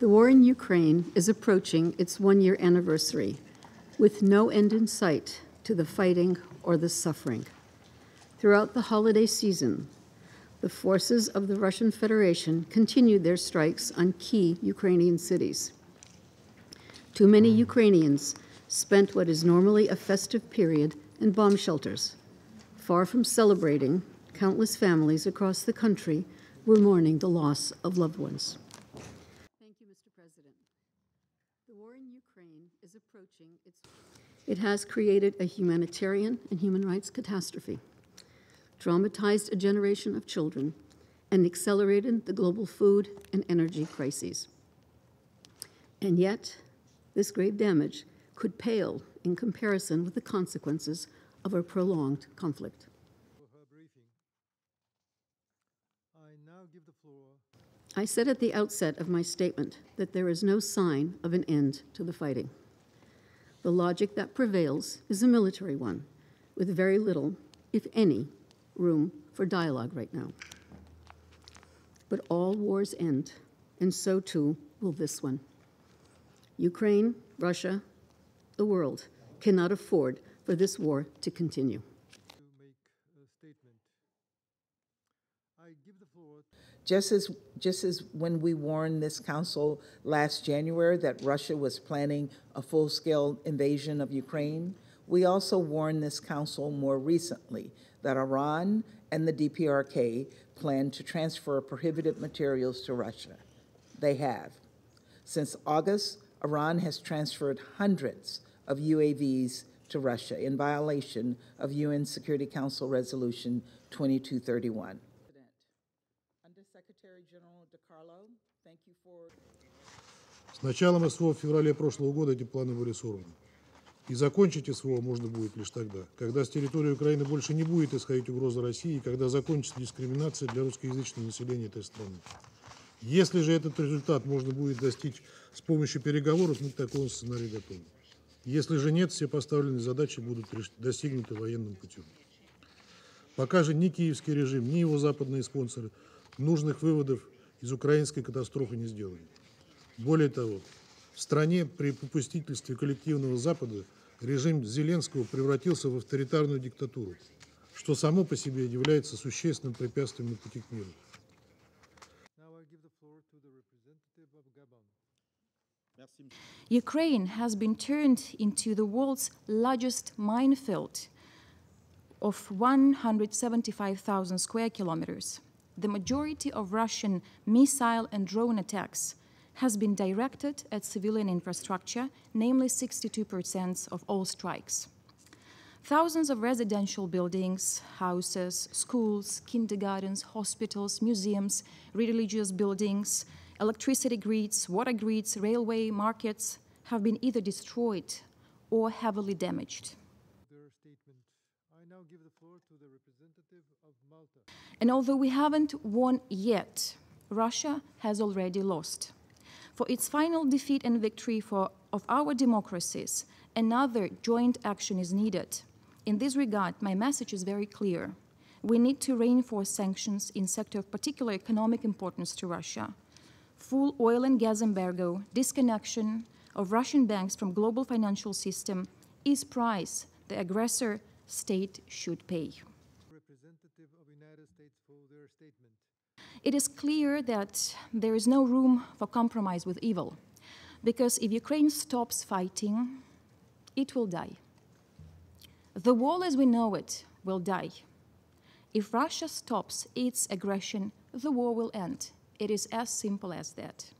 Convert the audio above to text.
The war in Ukraine is approaching its one year anniversary with no end in sight to the fighting or the suffering. Throughout the holiday season, the forces of the Russian Federation continued their strikes on key Ukrainian cities. Too many mm. Ukrainians spent what is normally a festive period in bomb shelters. Far from celebrating, countless families across the country were mourning the loss of loved ones. Thank you, Mr. President. The war in Ukraine is approaching its. It has created a humanitarian and human rights catastrophe, traumatized a generation of children, and accelerated the global food and energy crises. And yet, this grave damage could pale in comparison with the consequences of a prolonged conflict. for her briefing. I now give the floor I said at the outset of my statement that there is no sign of an end to the fighting. The logic that prevails is a military one, with very little, if any, room for dialogue right now. But all wars end, and so too will this one. Ukraine, Russia, the world cannot afford for this war to continue. to make a statement. I give the floor Just as, just as when we warned this council last January that Russia was planning a full-scale invasion of Ukraine, we also warned this council more recently that Iran and the DPRK plan to transfer prohibited materials to Russia. They have. Since August, Iran has transferred hundreds of UAVs to Russia in violation of UN Security Council Resolution 2231. С началом СВО в феврале прошлого года эти планы были сорваны. И закончить СВО можно будет лишь тогда, когда с территории Украины больше не будет исходить угроза России, и когда закончится дискриминация для русскоязычного населения этой страны. Если же этот результат можно будет достичь с помощью переговоров, мы к такому сценарию готовы. Если же нет, все поставленные задачи будут достигнуты военным путем. Пока же ни киевский режим, ни его западные спонсоры нужных выводов из украинской катастрофы не сделали. Более того, в стране при попустительстве коллективного Запада режим Зеленского превратился в авторитарную диктатуру, что само по себе является существенным препятствием на пути к миру. Ukraine has been turned into the world's largest minefield of 175,000 square kilometers. The majority of Russian missile and drone attacks has been directed at civilian infrastructure, namely 62% of all strikes. Thousands of residential buildings, houses, schools, kindergartens, hospitals, museums, religious buildings, electricity grids, water grids, railway markets have been either destroyed or heavily damaged. Their statement. I now give the floor to the representative of Malta. And although we haven't won yet, Russia has already lost. For its final defeat and victory for, of our democracies, another joint action is needed. In this regard, my message is very clear. We need to reinforce sanctions in sector of particular economic importance to Russia. Full oil and gas embargo, disconnection of Russian banks from global financial system is price the aggressor state should pay. Representative of United States for their statement. It is clear that there is no room for compromise with evil, because if Ukraine stops fighting, it will die. The wall as we know it will die. If Russia stops its aggression, the war will end. It is as simple as that.